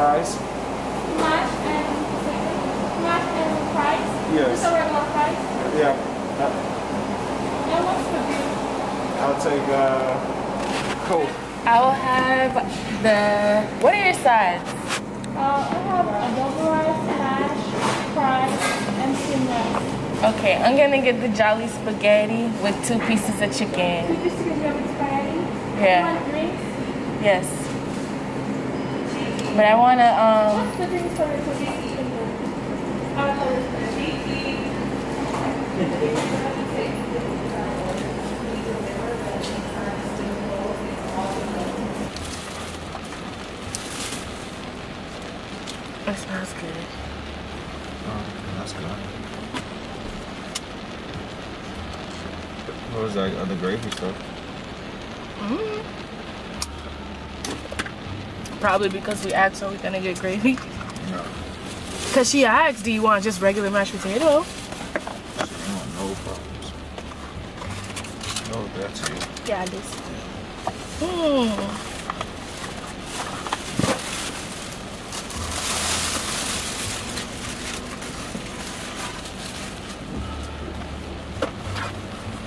fries. Mash and mash and fries. Yes. Just a regular fries. Yeah. Uh, And what's the beer? I'll take uh, Coke. I will have the. What are your sides? Uh, I have a double rice, mash, fries, and steamed rice. Okay, I'm gonna get the Jolly Spaghetti with two pieces of chicken. Two pieces of spaghetti. Yeah. You want drinks? Yes. But I wanna um. What's the drinks for the cookies? I'll tell you. It smells good. Oh, that's good. What was that other gravy stuff? Probably because we asked, are we gonna get gravy? No. Cause she asked, do you want just regular mashed potato? She want no problems. No, that's you. Yeah, this. Hmm.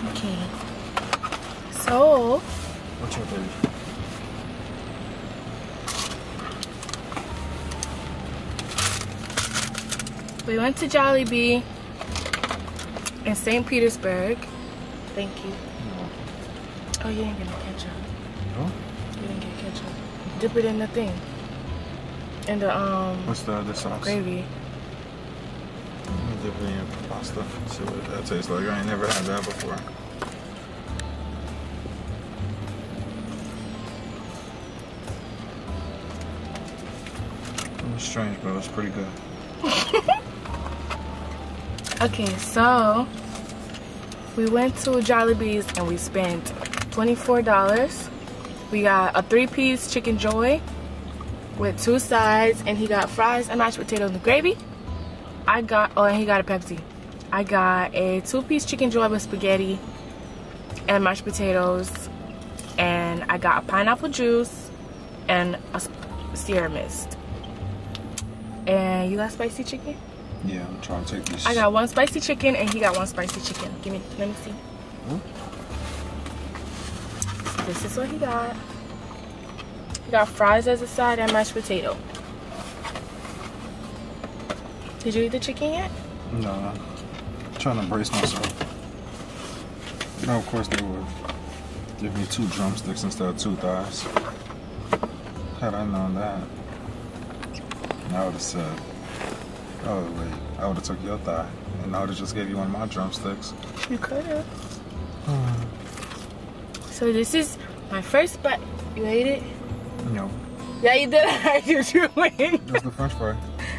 Okay. So, What's your baby? We went to Jollibee in St. Petersburg. Thank you. No. Oh, you didn't get no ketchup. No? You didn't get ketchup. Dip it in the thing. In the um What's the other sauce? gravy. Dip it in pasta. See what that tastes like. I ain't never had that before. It's strange, but it's pretty good. Okay, so we went to Jollibee's and we spent $24. We got a three-piece Chickenjoy with two sides and he got fries and mashed potatoes and gravy. I got, oh, and he got a Pepsi. I got a two-piece Chickenjoy with spaghetti and mashed potatoes and I got a pineapple juice and a Sierra Mist. And you got spicy chicken? Yeah, I'm trying to take these. I got one spicy chicken and he got one spicy chicken. Give me, let me see. Hmm? This is what he got. He got fries as a side and mashed potato. Did you eat the chicken yet? No, I'm trying to brace myself. No, of course, they would give me two drumsticks instead of two thighs. Had I known that, I would have said, oh, wait, I would have took your thigh, and I would have just gave you one of my drumsticks. You could have. So this is my first bite. You ate it? No, Yeah, you did. I did you win? just the french fry.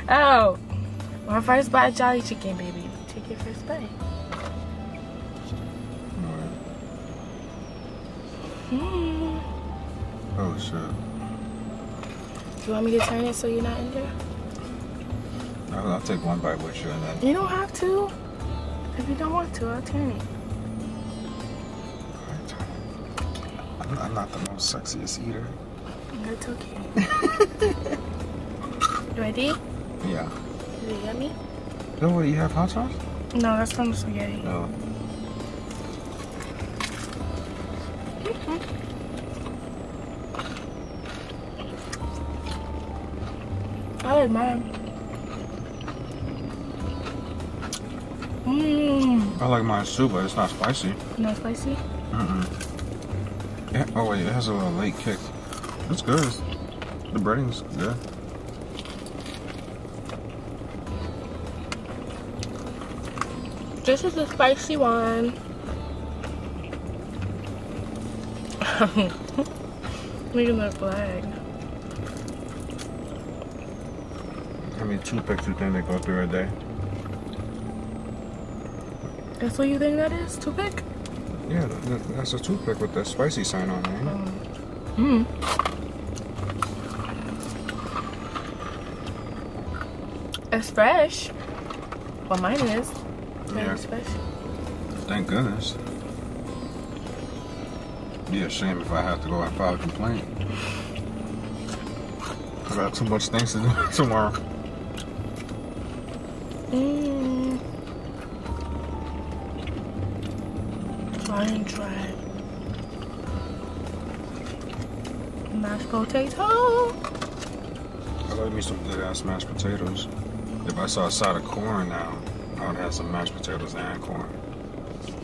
Oh, my first bite of Jolly Chicken, baby. Take your first bite. Mm. Oh, shit. Do you want me to turn it so you're not in there? I'll, I'll take one bite with you, and then You don't have to. If you don't want to, I'll turn it. I'm, I'm not the most sexiest eater. That's okay. Ready? Yeah. Is it yummy? No, what, you have hot sauce? No, that's from the spaghetti. No. I like mine. I like mine too, but it's not spicy. Not spicy? Mm-mm. Yeah, oh wait, it has a little late kick. It's good. The breading's good. This is the spicy one. Look at that flag. How many toothpicks you think they go through a day? That's what you think that is? Toothpick? Yeah, that's a toothpick with the spicy sign on it. it? Mm. It's fresh. Well, mine is. Mine Yeah. is fresh. Thank goodness. Be a shame if I have to go and file a complaint. I got too much things to do tomorrow. Mmm. Lion try. Mashed potato. I like me some good ass mashed potatoes. If I saw a side of corn now, I would have some mashed potatoes and corn.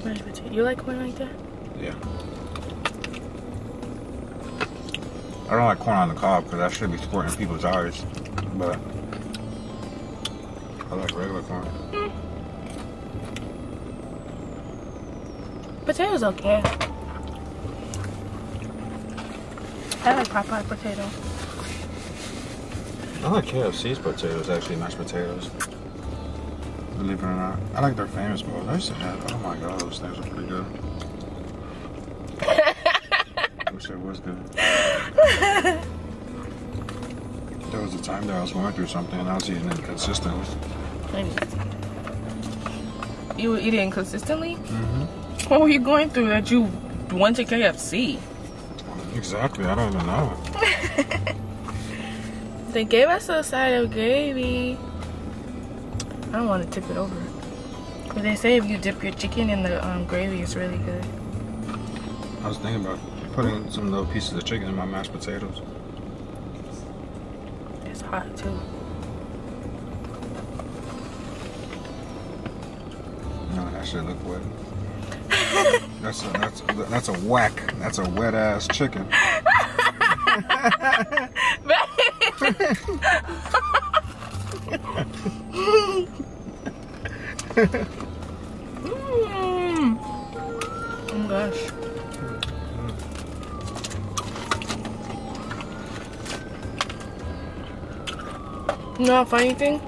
Mashed potato. You like corn like that? Yeah. I don't like corn on the cob because that should be squirting people's eyes. But I like regular corn. Potatoes okay. I like Popeye potato. I like KFC's potatoes, actually, mashed potatoes. Believe it or not. I like their famous bowls. I used to have, oh my god, those things are pretty good. I wish it was good. There was a time that I was going through something and I was eating it consistently. You were eating consistently? Mm-hmm. What were you going through that you went to KFC? Exactly, I don't even know. They gave us a side of gravy. I don't want to tip it over. But they say if you dip your chicken in the um, gravy, it's really good. I was thinking about putting some little pieces of chicken in my mashed potatoes. It's hot too. No, that should look wet. That's a, that's that's a whack. That's a wet ass chicken. Mm. Oh my gosh. You know a funny thing?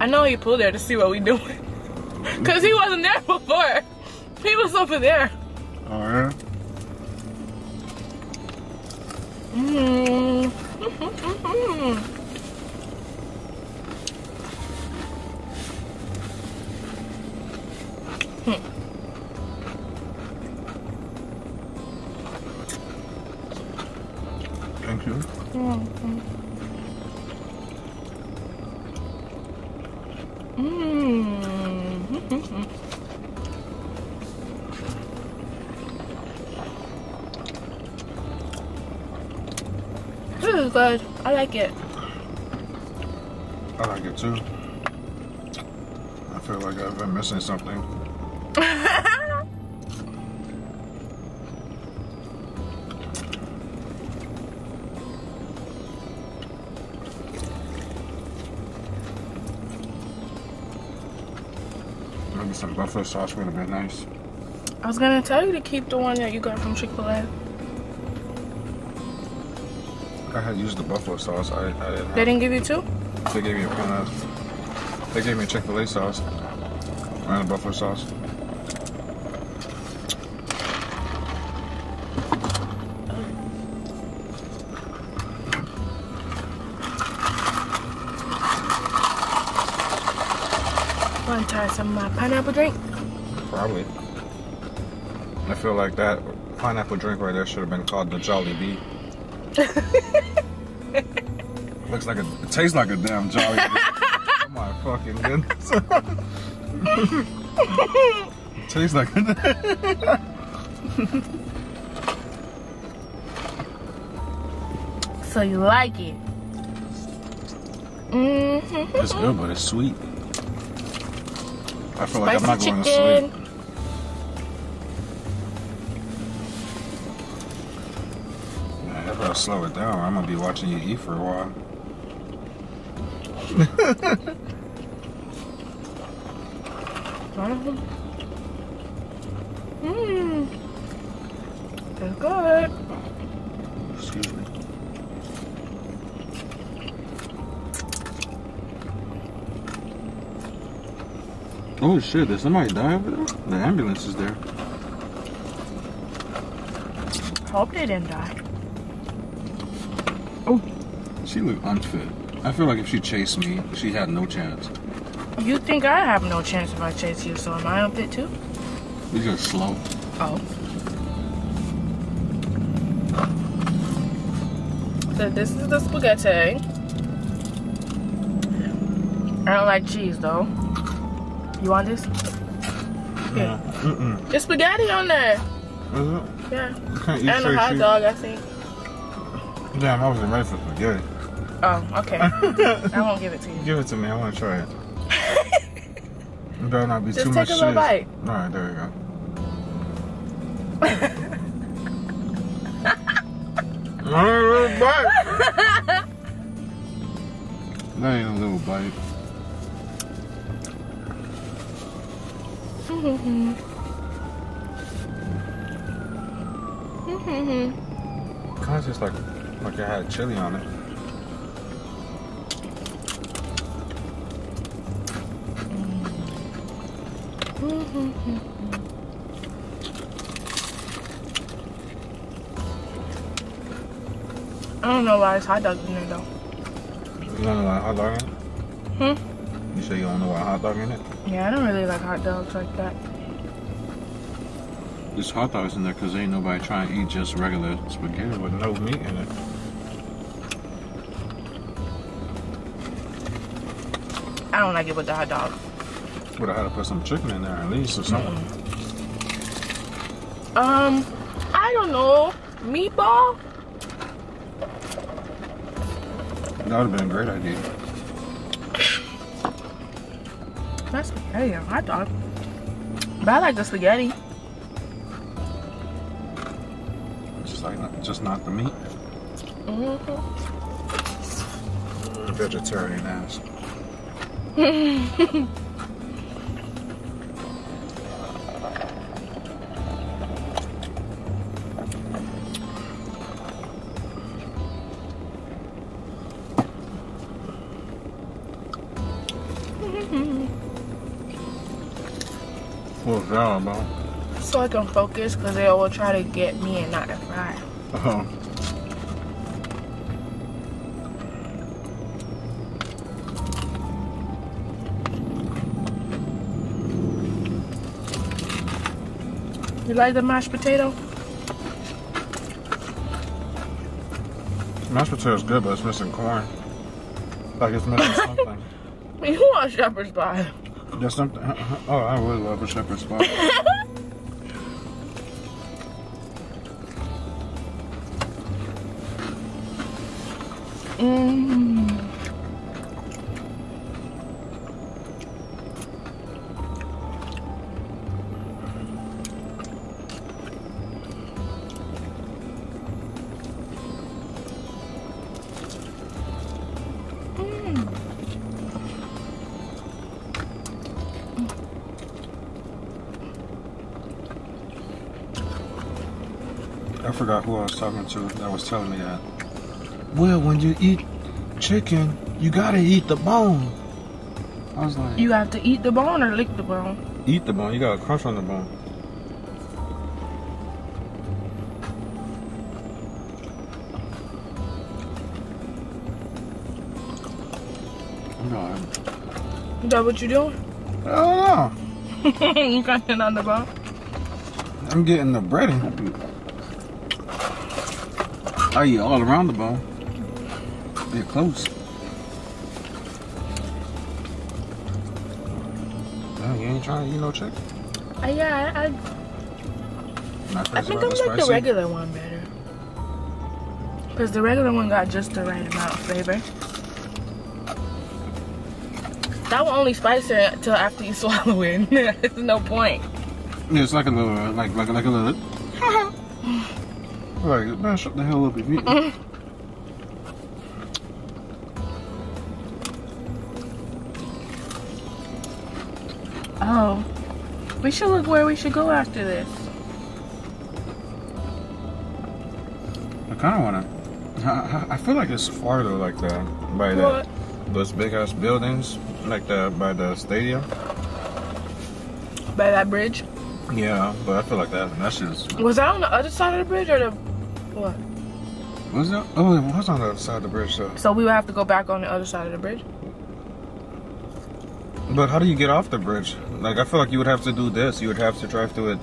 I know he pulled there to see what we doing. Cause he wasn't there before. He was over there. Is good. I like it. I like it too. I feel like I've been missing something. Maybe some buffalo sauce would have been nice. I was gonna tell you to keep the one that you got from Chick-fil-A. Had used the buffalo sauce. I, I didn't. They Have, didn't give you two? they gave me a pan of. They gave me a Chick Fil A sauce and a buffalo sauce. Want to try some uh, pineapple drink? Probably. I feel like that pineapple drink right there should have been called the Jollibee. Looks like a, it tastes like a damn Jolly oh my fucking goodness. it tastes like a So you like it? Mm-hmm. It's good, but it's sweet. I feel like I'm not Spicy going to sleep. Man, I better slow it down. I'm gonna be watching you eat for a while. Mmm. It's good. Excuse me. Oh shit, did somebody die over there? The ambulance is there. Hope they didn't die. Oh, she looked unfit. I feel like if she chased me, she had no chance. You think I have no chance if I chase you, so am I unfit too? You're just slow. Oh. So this is the spaghetti. I don't like cheese though. You want this? Yeah. Mm-mm. There's spaghetti on there. Is it? Yeah. You can't eat And a hot cheese. dog, I think. Damn, I wasn't ready for spaghetti. Oh, okay. I won't give it to you. Give it to me. I want to try it. It better not be Just too take much a little bite. All right, there you go. Right, little bite. that ain't a little bite. Mm-hmm. Mm-hmm. Kind of just like like it had chili on it. I don't know why it's hot dog in there though. You don't know why hot dog in it? Hmm? You sure you don't know why hot dog in it? Yeah, I don't really like hot dogs like that. There's hot dogs in there because ain't nobody trying to eat just regular spaghetti with no meat in it. I don't like it with the hot dog. Would I have had to put some chicken in there at least or something. Um, I don't know. Meatball? That would have been a great idea. That's spaghetti on hot dog. But I like the spaghetti. Just like just not the meat. hmm Vegetarian ass. What's that about? So I can focus because they will try to get me and not to fry. Oh. You like the mashed potato? Mashed potatoes good, but it's missing corn. Like it's missing something. You want shepherd's pie? There's something. Uh, uh, uh, oh, I really love a shepherd's pie. Mmm. forgot who I was talking to that was telling me that. Well, when you eat chicken, you gotta eat the bone. I was like, You have to eat the bone or lick the bone. eat the bone. You gotta crunch on the bone. No, Is that what you doing? I don't know. you crunching on the bone? I'm getting the breading. I eat all around the bone. Get close. Damn, you ain't trying to eat no chicken? Uh, yeah, I, I, Not I think I like the regular one better. Because the regular one got just the right amount of flavor. That will only spice it until after you swallow it. There's no point. Yeah, it's like a little, uh, like, like, like a little. Like, man, shut the hell up if you. Oh. We should look where we should go after this. I kind of wanna. I, I feel like it's far though, like the by the those big ass buildings, like the by the stadium. By that bridge. Yeah, but I feel like that that shit is. Was that on the other side of the bridge or the what? Was it? Oh, it was on the other side of the bridge though. So we would have to go back on the other side of the bridge? But how do you get off the bridge? Like, I feel like you would have to do this. You would have to drive through it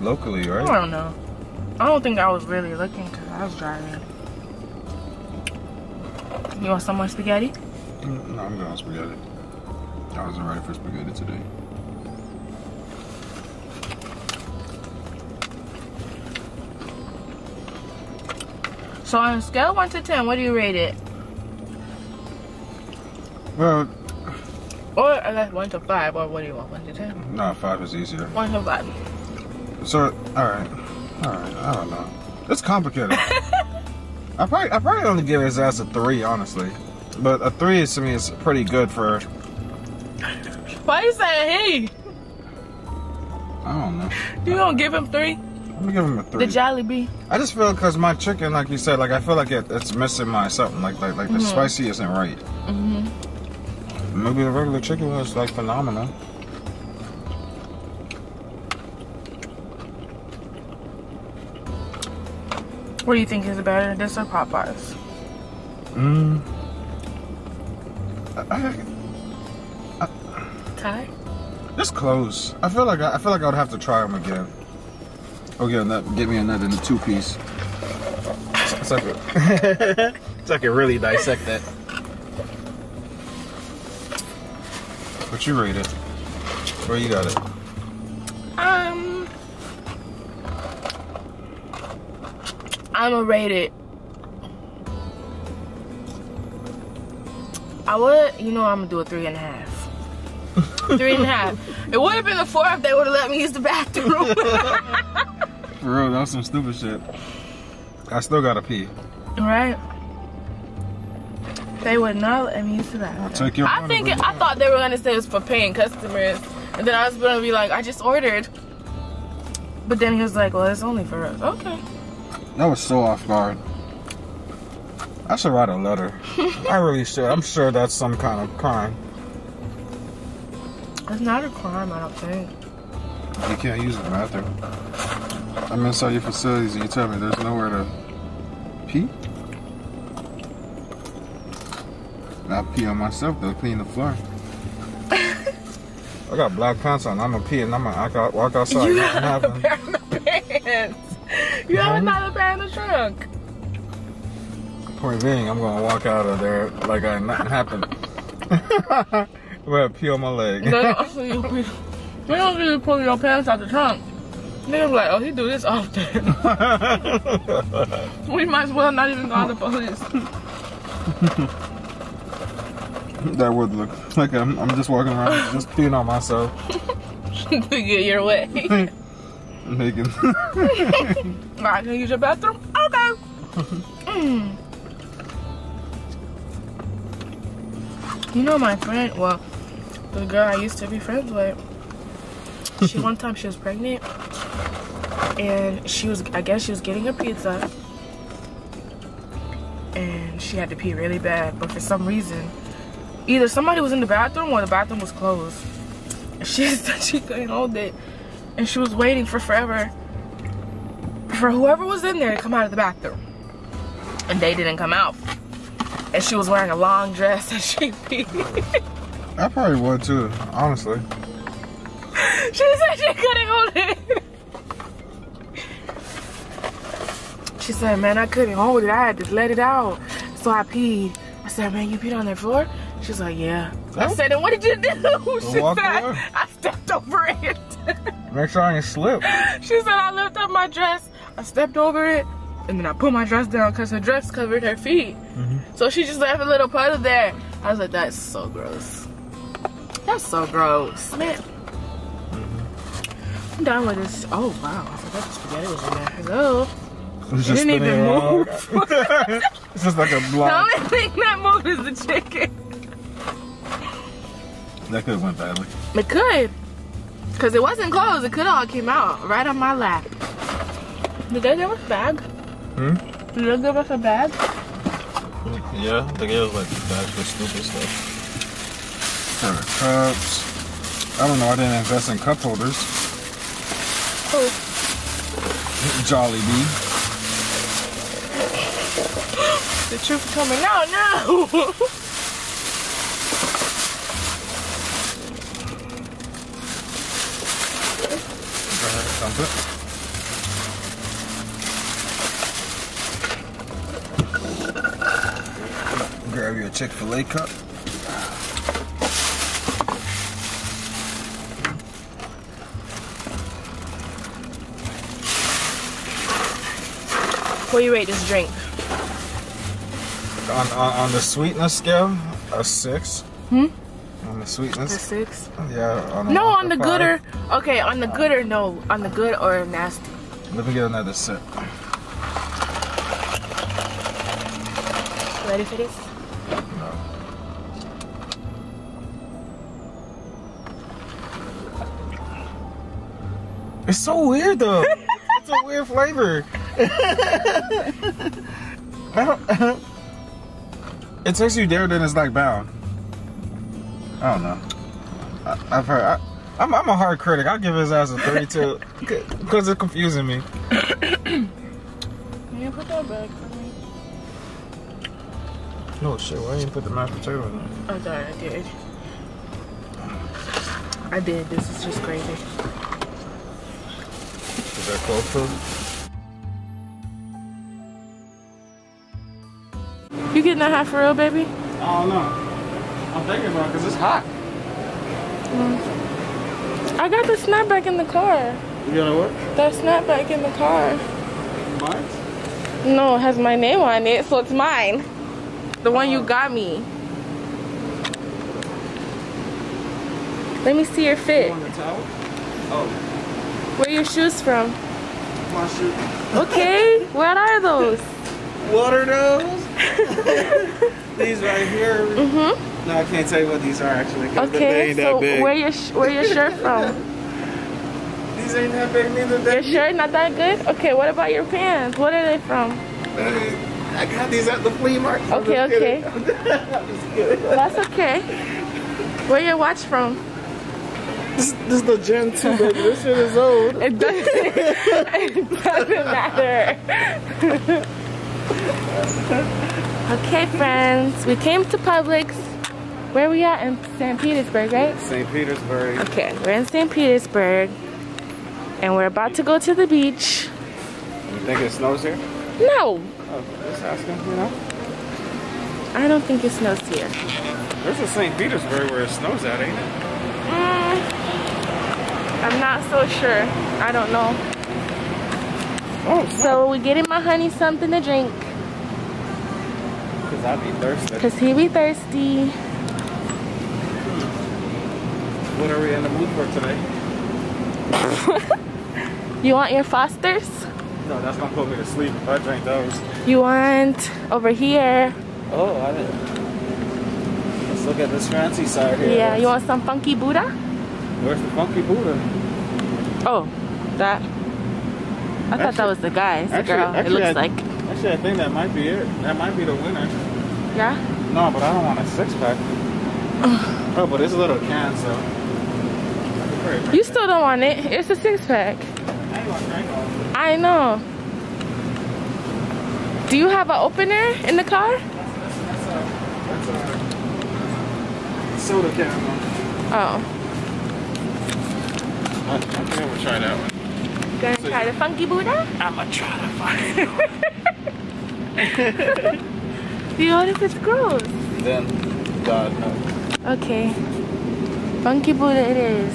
locally, right? I don't know. I don't think I was really looking because I was driving. You want some more spaghetti? Mm, No, I'm going spaghetti. I wasn't ready for spaghetti today. So on a scale of 1 to 10, what do you rate it? Well, Or guess 1 to 5, or what do you want? 1 to 10? no, five is easier. 1 to 5. So, all right, all right. I don't know. It's complicated. I probably, I probably only give his ass a three, honestly. But a three is to me is pretty good for. Why you saying he? I don't know. You don't give him 3? Let me give him a three. The Jollibee. I just feel because my chicken, like you said, like I feel like it, it's missing my something. Like like like the spicy isn't right. Mm-hmm. Maybe the regular chicken was like phenomenal. What do you think is better, this or Popeyes? Mm. I, it's close. I feel like I, I feel like I would have to try them again. Oh yeah, that, get me another two piece. So I could, so I could really dissect that. What you rate it? Where you got it? Um, I'm gonna rate it. I would, you know, I'm gonna do a three and a half. three and a half. It would have been a four if they would have let me use the bathroom. For real, that was some stupid shit. I still gotta pee. right? They would not let me use the bathroom. I'll take your I think but- I thought they were gonna say it was for paying customers, and then I was gonna be like, I just ordered. But then he was like, Well, it's only for us. Okay. That was so off guard. I should write a letter. I really should. I'm sure that's some kind of crime. It's not a crime, I don't think. You can't use the bathroom. I'm inside your facilities and you tell me there's nowhere to pee? I pee on myself though, clean the floor. I got black pants on. I'm gonna pee and I'm gonna I got- walk outside. you Nothing have a happened. pair of pants. You have another pair in the trunk. Point being, I'm gonna walk out of there like I nothing happened. I'm gonna pee on my leg. No, no, you, you don't really pull your pants out the trunk. Niggas like, oh, he do this often. we might as well not even go call the police. that would look like I'm, I'm just walking around just peeing on myself. to get your way. Making I can use your bathroom? Okay. Mm. You know my friend, well, the girl I used to be friends with, she one time she was pregnant and she was, I guess she was getting a pizza and she had to pee really bad, but for some reason, either somebody was in the bathroom or the bathroom was closed. And she said she couldn't hold it and she was waiting for forever for whoever was in there to come out of the bathroom. And they didn't come out. And she was wearing a long dress and she peed. I probably would too, honestly. she said she couldn't hold it. She said, man, I couldn't hold it. I had to let it out. So I peed. I said, man, you peed on that floor? She's like, yeah. I said, then what did you do? She said. I stepped over it. Make sure I ain't slip. She said I lifted up my dress, I stepped over it, and then I put my dress down because her dress covered her feet. Mm-hmm. So she just left a little puddle there. I was like, that's so gross. That's so gross. Man. Mm-hmm. I'm done with this. Oh, wow. I forgot the spaghetti was in there. Hello. It's didn't even around. move. it's just like a block. The only thing that moved is the chicken. That could have went badly. It could. Because it wasn't closed. It could all came out right on my lap. Did they give us a bag? Hmm? Did they give us a bag? Yeah, they gave us like bags for stupid stuff. Pair of cups. I don't know, I didn't invest in cup holders. Oh. Jollibee. The truth coming out now. Dump it. Grab grab you a Chick-fil-A cup. What do you rate this drink? On, on, on the sweetness scale, a six. Hmm? On the A sweetness, six? yeah. On a No, on the to good or okay, on the good or no, on the good or nasty. Let me get another sip. Ready for this? It's so weird though. it's a weird flavor. I don't- it takes you there, then it's like bound. I don't know. I, I've heard. I, I'm, I'm a hard critic. I'll give his ass a 32 because it's confusing me. Can you put that back for me? No shit. Why didn't you put the mashed potato in there? Oh, sorry, I did. I did. This is just crazy. Is that close to? Getting that half for real, baby? I don't know. I'm thinking about it because it's hot. Mm. I got the snapback in the car. You got a what? That snapback in the car. Mine? No, it has my name on it, so it's mine. The one you got me. Let me see your fit. Towel? Oh, Where your shoes from? my shoe. Okay, what are those? What are those? these right here. Mm-hmm. No, I can't tell you what these are actually. Okay, so that where your sh- where your shirt from? These ain't that big neither. Your They, shirt not that good? Okay, what about your pants? What are they from? I got these at the flea market. Okay, okay. That's okay. Where your watch from? This, this is the Gen 2, baby. This shit is old. It doesn't, it doesn't matter. Okay, friends. We came to Publix. Where we at? In St. Petersburg, right? St. Petersburg. Okay, we're in St. Petersburg. And we're about to go to the beach. You think it snows here? No, Oh, just asking, you know. I don't think it snows here. There's a St. Petersburg where it snows at, ain't it? Mm, I'm not so sure. I don't know. Oh, So we're getting my honey something to drink. Because I'd be thirsty. Cause he be thirsty. What are we in the mood for today? You want your Fosters? No, that's gonna put me to sleep if I drink those. You want over here? Oh, I didn't. Let's look at this fancy side here. Yeah, you want some funky Buddha? Where's the funky Buddha? Oh, that. I thought that was the guy. It's the actually- girl. actually, it looks I- like. Actually, I think that might be it. That might be the winner. Yeah. No, but I don't want a six pack. oh, but it's a little can, so. I could probably drink You still don't want it. It's a six pack. I ain't gonna drink all of it. I know. Do you have an opener in the car? That's a, that's a soda can. Oh. I, I think I'm gonna try that one. Gonna try the funky Buddha? I'm gonna try to find Do you know if it's gross? Then, God knows. Okay. Funky Buddha it is.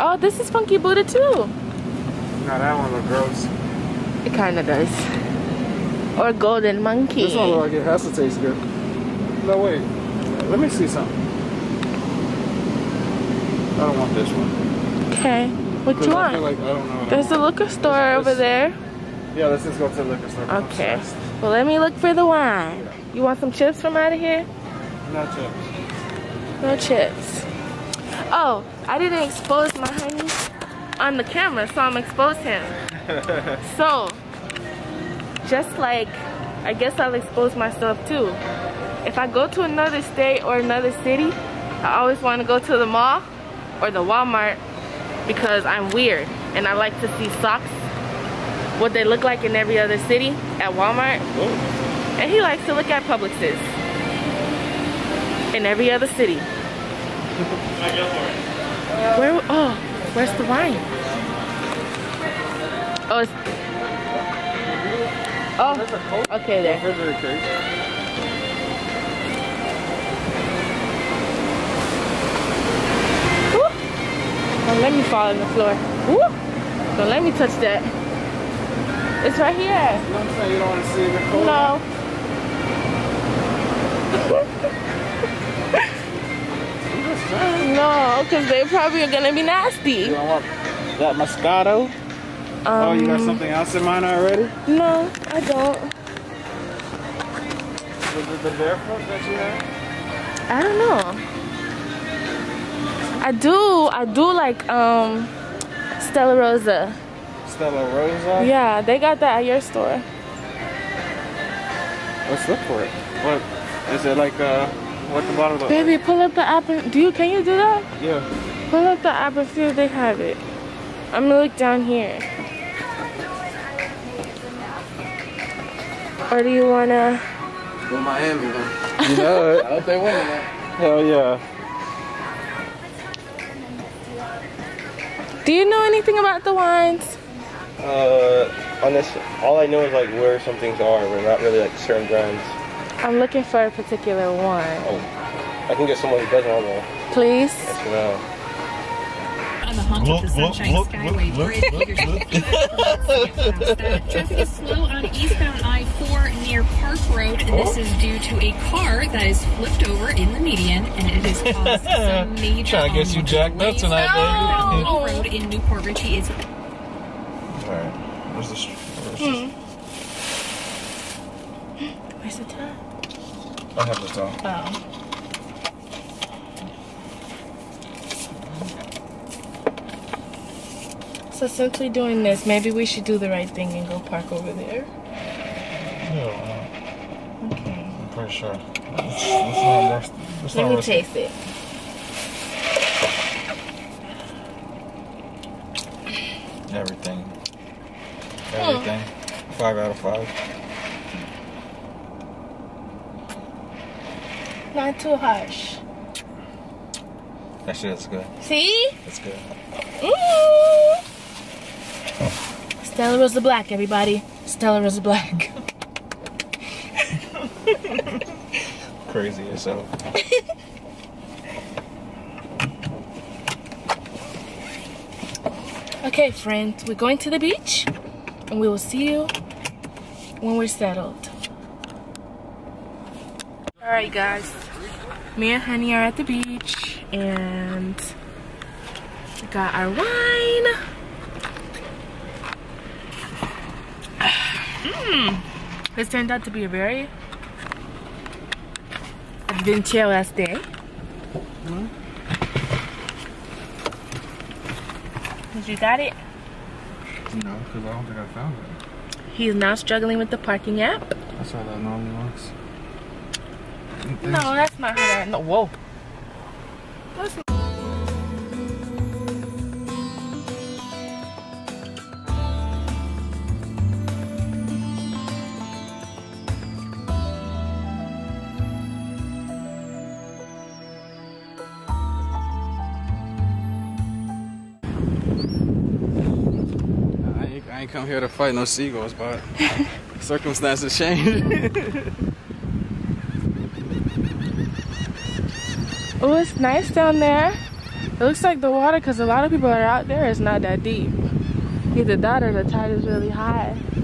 Oh, this is Funky Buddha too. No, that one looks gross. It kind of does. Or Golden Monkey. This one look like it has to taste good. No, wait. Let me see something. I don't want this one. Okay. What 'Cause you I want? feel like I don't know. There's a liquor store over there. Yeah, let's just go to the liquor store. I'm Okay. Well, let me look for the wine. You want some chips from out of here? No chips. No chips. Oh, I didn't expose my honey on the camera, so I'm expose him. so, just like, I guess I'll expose myself too. If I go to another state or another city, I always want to go to the mall or the Walmart because I'm weird and I like to see socks, what they look like in every other city at Walmart. Oh, and he likes to look at Publixes in every other city. Where, oh, where's the wine? Oh, it's, oh, okay there. Don't let me fall on the floor. Woo! Don't let me touch that. It's right here. No. No, because they probably are gonna be nasty. You don't want that Moscato? oh, you got Um, something else in mind already? No, I don't. Was it the barefoot that you had? I don't know. I do. I do like um Stella Rosa. Stella Rosa? Yeah, they got that at your store. Let's look for it. What? Is it like, uh, what the bottle look Baby, pull up the app. And, do you? Can you do that? Yeah. Pull up the app and see if they have it. I'm gonna look down here. Or do you wanna? Well, Miami, though. You know it. I hope they win that. Hell yeah. Do you know anything about the wines? Uh, on this, all I know is like where some things are, We're not really like certain brands. I'm looking for a particular one. Oh, I can get someone who doesn't all know. Please. Yes or no. On the haunt of the Sunshine Skyway Bridge, Peterson Traffic is slow on eastbound I-4 near Park Road. This is due to a car that is flipped over in the median, and it has caused some major. Trying to get you ongoing jacked up delays. tonight, baby. Mountain Road in New Port Richey is Alright. Where's the... str- Where's Hmm. Where's the time? the... I have the top. Oh. So since we're doing this, maybe we should do the right thing and go park over there. Yeah, Okay. I'm pretty sure. Let's not rush. Let's Let me taste it. Everything. Hmm. Everything. Five out of five. Not too harsh. That shit is good. See? It's good. Mm. Stella Rosa Black, everybody. Stella Rosa Black. Crazy yourself. Okay, friends, we're going to the beach, and we will see you when we're settled. All right, guys. Me and Honey are at the beach, and we got our wine. Mm. This turned out to be a very adventurous day. Did you got it? No, because I don't think I found it. He's now struggling with the parking app. That's how that normally works. No, that's not how that. No, whoa. That's I I ain't come here to fight no seagulls, but circumstances change. Oh, it's nice down there. It looks like the water, because a lot of people are out there, is not that deep. Either that or the tide is really high. It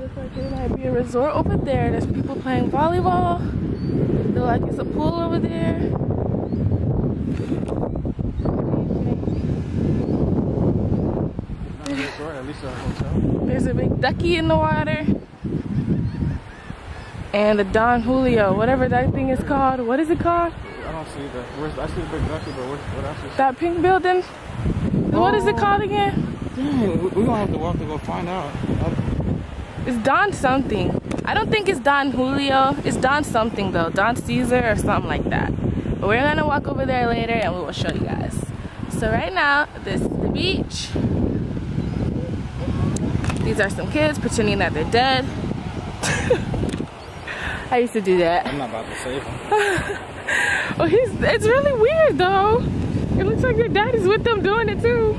looks like there might be a resort over there. There's people playing volleyball. Feel like it's a pool over there. At least a hotel. There's a big ducky in the water. And the Don Julio, whatever that thing is called. What is it called? I don't see the. Where's, I see the big ducky, but what, what else is That pink building? What is it Oh. called again? Dang, we, we gonna have to walk to go find out. It's Don something. I don't think it's Don Julio. It's Don something though. Don CeSar or something like that. But we're gonna walk over there later and we will show you guys. So right now, this is the beach. These are some kids pretending that they're dead. I used to do that. I'm not about to save him. Oh, he's, it's really weird though. It looks like your daddy's with them doing it too.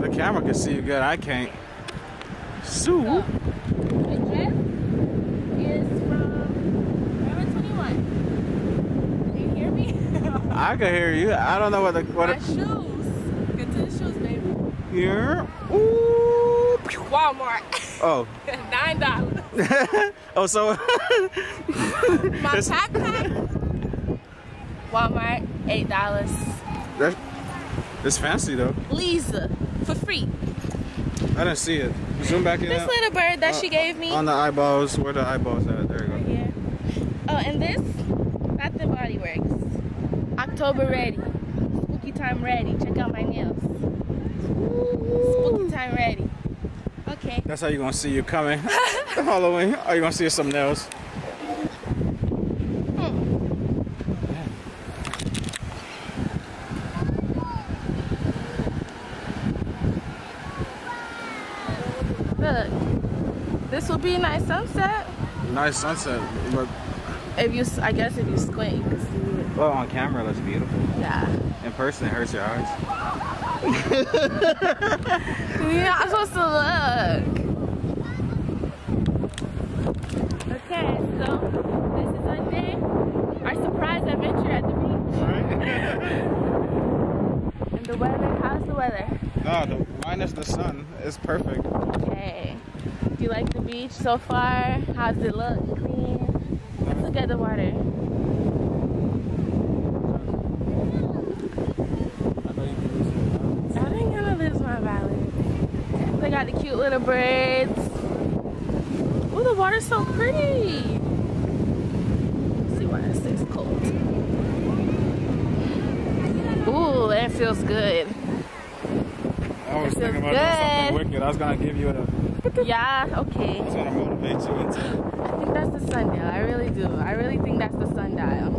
The camera can see you good. I can't. Sue. Oh, the dress is from Forever 21. Can you hear me? I can hear you. I don't know what the what. My shoes. Get to the shoes, baby. Here. Ooh. Walmart. Oh. Nine dollars. oh, so. My backpack. Walmart, eight dollars. That's, it's fancy though. Lisa, for free. I didn't see it. Zoom back in. This little bird that Uh, she gave me. On the eyeballs. Where the eyeballs at? There you go. Yeah. Oh, and this, Bath and Body Works. October ready. Spooky time ready. Check out my nails. Spooky time ready. Okay. That's how you're gonna see you coming. Halloween. Are you gonna see something else? Look. This will be a nice sunset. Nice sunset, but If you, I guess if you squint, you can see it. well, on camera it looks beautiful. Yeah. In person, it hurts your eyes. You're not supposed to look. Okay, so this is our day. Our surprise adventure at the beach. And the weather, how's the weather? No, the, minus the sun is perfect. Okay. Do you like the beach so far? How's it look? Clean? Let's look at the water. I ain't gonna lose my balance. They got the cute little birds. Oh, the water's so pretty. Let's see why it stays cold. Ooh, that feels good. I was thinking about doing something wicked. I was gonna give you a. Yeah, okay. I was gonna motivate you into. I think that's the sundial. I really do. I really think that's the sundial.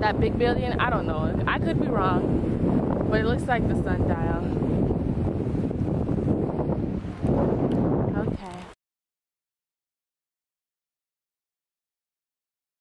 That big building, I don't know. I could be wrong, but it looks like the sundial.